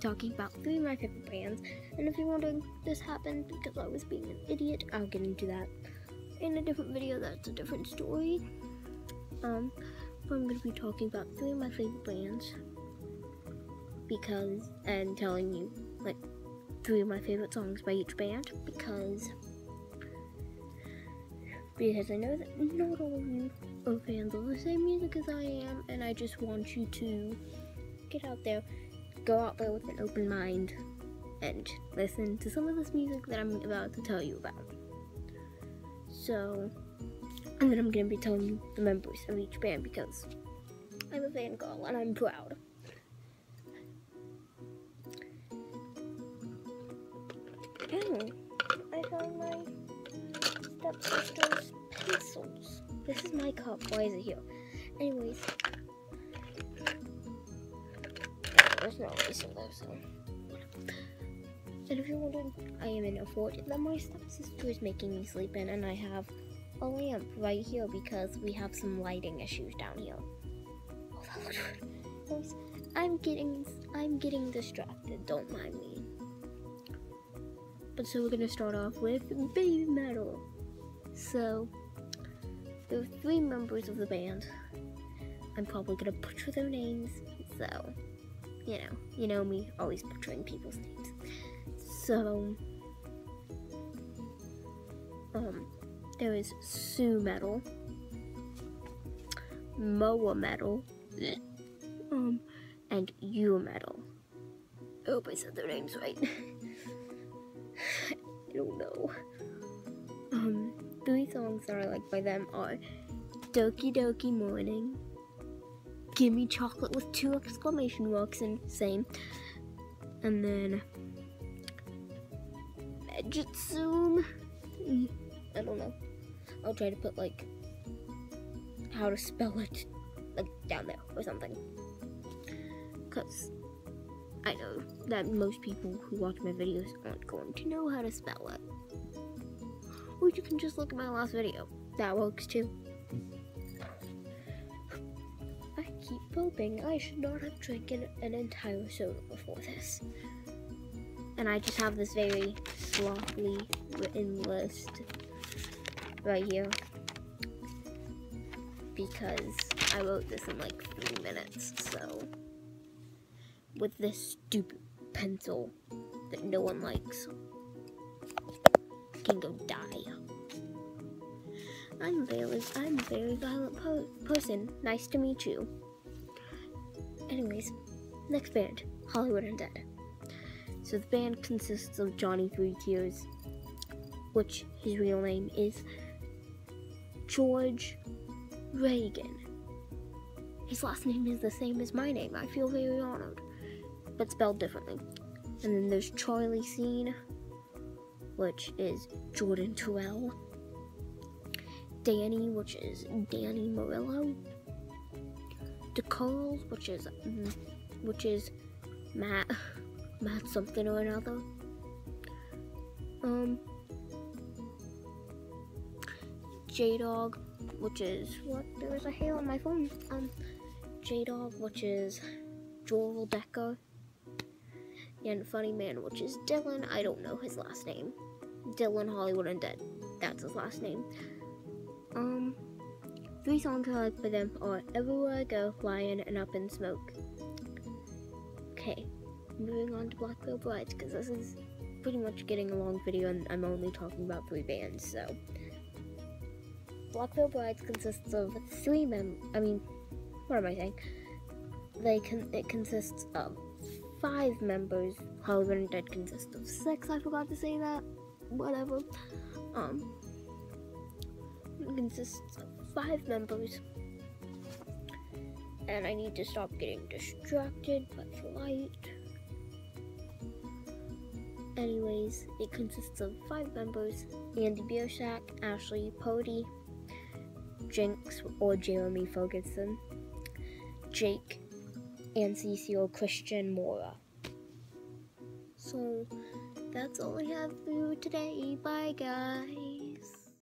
talking about three of my favorite bands, and if you're wondering, this happened because I was being an idiot, I'll get into that in a different video, that's a different story. Um, but I'm to be talking about three of my favorite bands, because, and telling you, like, three of my favorite songs by each band, because, because I know that not all of you are fans of the same music as I am, and I just want you to get out there, go out there with an open mind, and listen to some of this music that I'm about to tell you about. So, and then I'm gonna be telling you the members of each band because I'm a fan girl and I'm proud. I found my stepsister's pencils. This is my cup. Why is it here? Anyways, there's no reason though, so. And if you're wondering, I am in a fort that my stepsister is making me sleep in, and I have a lamp right here because we have some lighting issues down here. Oh, I'm getting, I'm getting distracted. Don't mind me. But so we're gonna start off with Baby Metal. So there are three members of the band. I'm probably gonna butcher their names, so you know, you know me, always butchering people's names. So, um, there was Su-metal, Moa Metal, um, and Yuimetal. I hope I said their names right. I don't know. Um, three songs that I like by them are Doki Doki Morning, Gimme Chocolate with two exclamation marks and same, and then Megitsune. I don't know. I'll try to put like how to spell it like down there or something. Cause I know that most people who watch my videos aren't going to know how to spell it. Or you can just look at my last video. That works too. Hoping I should not have drinking an entire soda before this. And I just have this very sloppily written list right here. Because I wrote this in like three minutes, so with this stupid pencil that no one likes can go die. I'm very, I'm a very violent po person. Nice to meet you. Anyways, next band, Hollywood Undead. So the band consists of Johnny Three Tears, which his real name is George Ragan. His last name is the same as my name. I feel very honored, but spelled differently. And then there's Charlie Scene, which is Jordon Terrell. Danny, which is Danny Murillo. The which is mm, which is Matt Matt something or another. Um J Dog, which is what there is a hair on my phone. Um J Dog, which is Jorel Decker. And Funny Man, which is Dylan. I don't know his last name. Dylan Hollywood Undead. That's his last name. Um, three songs I like by them are Everywhere I Go, Lion, and Up in Smoke. Okay, moving on to Black Brides, because this is pretty much getting a long video and I'm only talking about three bands, so. Black Brides consists of three mem- I mean, what am I saying? They con- it consists of five members. Hollywood Undead consists of six, I forgot to say that. Whatever. Um, consists of five members. And I need to stop getting distracted by the light. Anyways, it consists of five members Andy Biersack, Ashley Purdy, Jinxx or Jeremy Ferguson, Jake, and Cecile Christian Mora. So that's all I have for you today. Bye, guys.